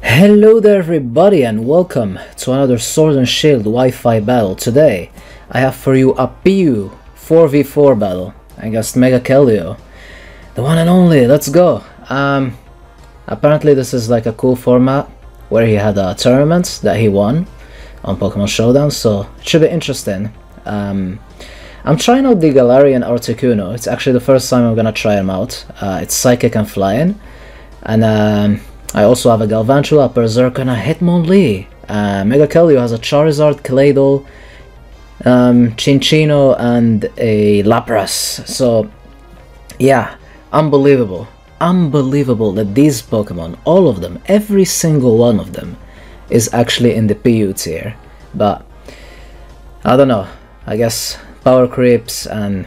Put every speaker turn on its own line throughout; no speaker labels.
Hello there everybody and welcome to another Sword and Shield Wi-Fi battle. Today I have for you a PU 4v4 battle against Mega Keldeo. The one and only, let's go! Um, apparently this is like a cool format where he had a tournament that he won on Pokemon Showdown, so it should be interesting. Um, I'm trying out the Galarian Articuno, it's actually the first time I'm gonna try him out. Uh, it's Psychic and Flying, and um, I also have a Galvantula, a Perrserker, and a Hitmonlee. Uh, Mega Keldeo has a Charizard, Claydol, um, Cinccino, and a Lapras. So, yeah, unbelievable. Unbelievable that these Pokemon, all of them, every single one of them, is actually in the PU tier. But, I don't know. I guess Power Creeps and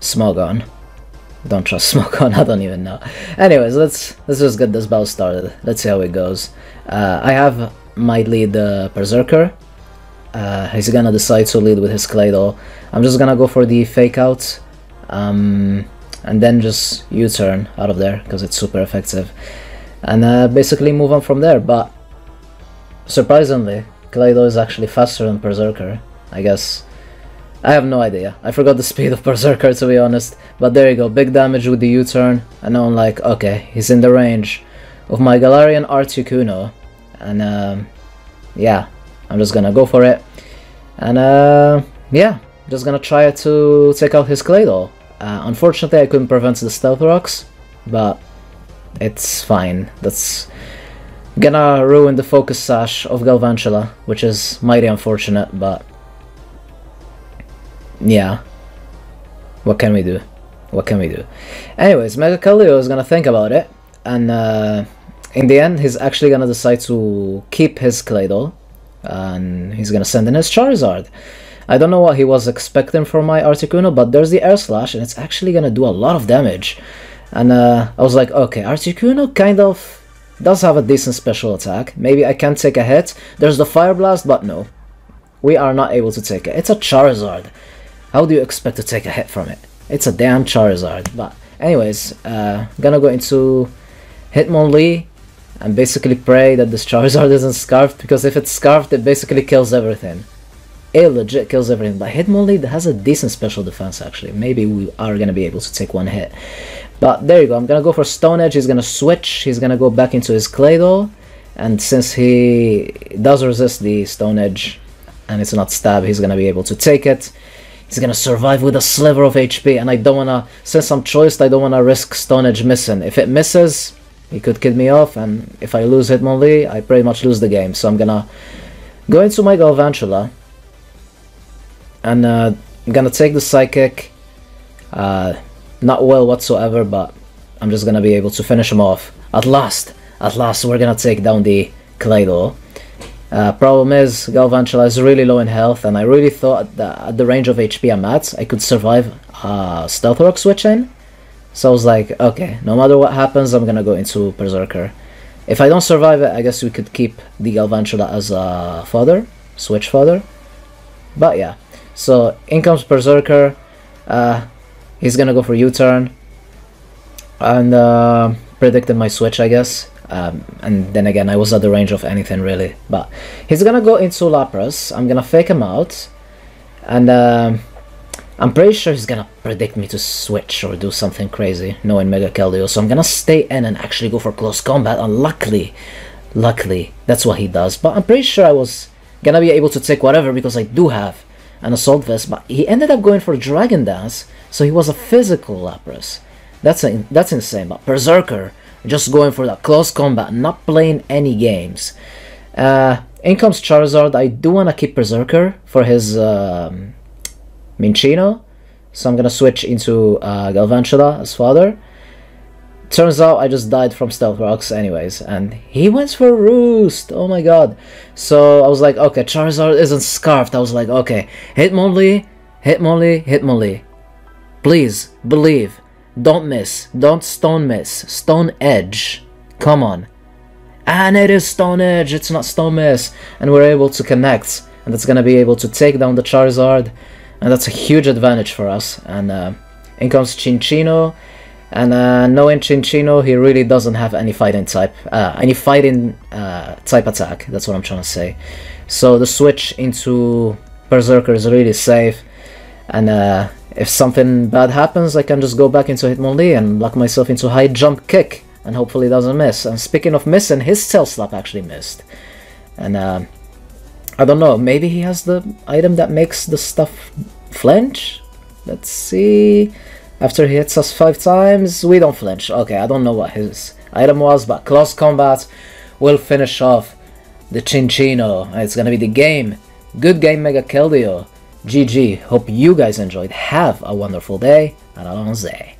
Smogon don't trust Smogon, I don't even know. Anyways, let's let's just get this battle started. Let's see how it goes. Uh, I have my lead uh, Perrserker. Uh, he's gonna decide to lead with his Claydol. I'm just gonna go for the fake out. Um, and then just U-turn out of there because it's super effective. And uh, basically move on from there. But surprisingly, Claydol is actually faster than Perrserker. I guess I have no idea. I forgot the speed of Perrserker to be honest. But there you go, big damage with the U-turn. And now I'm like, okay, he's in the range of my Galarian Articuno. And um, yeah, I'm just gonna go for it. And uh, yeah, just gonna try to take out his Claydol. Uh, unfortunately, I couldn't prevent the Stealth Rocks, but it's fine. That's gonna ruin the Focus Sash of Galvantula, which is mighty unfortunate, but yeah. What can we do? What can we do? Anyways, Mega Keldeo is gonna think about it, and uh, in the end, he's actually gonna decide to keep his Claydol, and he's gonna send in his Charizard. I don't know what he was expecting from my Articuno, but there's the Air Slash, and it's actually gonna do a lot of damage. And uh, I was like, okay, Articuno kind of does have a decent special attack. Maybe I can take a hit. There's the Fire Blast, but no. We are not able to take it. It's a Charizard. How do you expect to take a hit from it? It's a damn Charizard. But anyways, uh, gonna go into Hitmonlee and basically pray that this Charizard isn't Scarfed because if it's Scarfed it basically kills everything. It legit kills everything. But Hitmonlee has a decent special defense actually. Maybe we are gonna be able to take one hit. But there you go. I'm gonna go for Stone Edge. He's gonna switch. He's gonna go back into his Claydol. And since he does resist the Stone Edge and it's not stab, he's gonna be able to take it. He's gonna survive with a sliver of HP, and I don't wanna, since I'm choiced, I don't wanna risk Stone Edge missing. If it misses, he could kill me off, and if I lose Hitmonlee, I pretty much lose the game. So I'm gonna go into my Galvantula, and uh, I'm gonna take the Psychic. Uh, not well whatsoever, but I'm just gonna be able to finish him off. At last, at last, we're gonna take down the Claydol. Uh, problem is, Galvantula is really low in health, and I really thought that at the range of HP I'm at, I could survive uh, Stealth Rock switch in. So I was like, okay, no matter what happens, I'm gonna go into Perrserker. If I don't survive it, I guess we could keep the Galvantula as a fodder, switch fodder. But yeah, so in comes Perrserker. Uh, he's gonna go for U-turn. And uh, predicted my switch, I guess. Um, and then again, I was at the range of anything really. But he's gonna go into Lapras. I'm gonna fake him out, and um, I'm pretty sure he's gonna predict me to switch or do something crazy, knowing Mega Keldeo. So I'm gonna stay in and actually go for close combat. And luckily, luckily, that's what he does. But I'm pretty sure I was gonna be able to take whatever because I do have an Assault Vest. But he ended up going for Dragon Dance, so he was a physical Lapras. That's a, that's insane. But Perrserker just going for that close combat, not playing any games. Uh, in comes Charizard. I do want to keep Perrserker for his um, Minccino, so I'm gonna switch into uh, Galvantula as father. Turns out I just died from Stealth Rocks anyways, and he went for Roost! Oh my god. So I was like, okay, Charizard isn't Scarfed. I was like, okay, Hitmonlee, Hitmonlee, Hitmonlee. Please, believe. Don't miss. Don't stone miss. Stone edge. Come on. And it is stone edge. It's not stone miss. And we're able to connect. And that's going to be able to take down the Charizard. And that's a huge advantage for us. And uh, in comes Cinccino. And uh, knowing Cinccino, he really doesn't have any fighting type, uh, any fighting uh, type attack. That's what I'm trying to say. So the switch into Perrserker is really safe. And uh, if something bad happens, I can just go back into Hitmonlee and lock myself into high jump kick. And hopefully doesn't miss. And speaking of missing, his tail slap actually missed. And uh, I don't know, maybe he has the item that makes the stuff flinch? Let's see. After he hits us five times, we don't flinch. Okay, I don't know what his item was, but close combat will finish off the Cinccino. It's gonna be the game. Good game, Mega Keldeo. GG. Hope you guys enjoyed. Have a wonderful day, allons-y.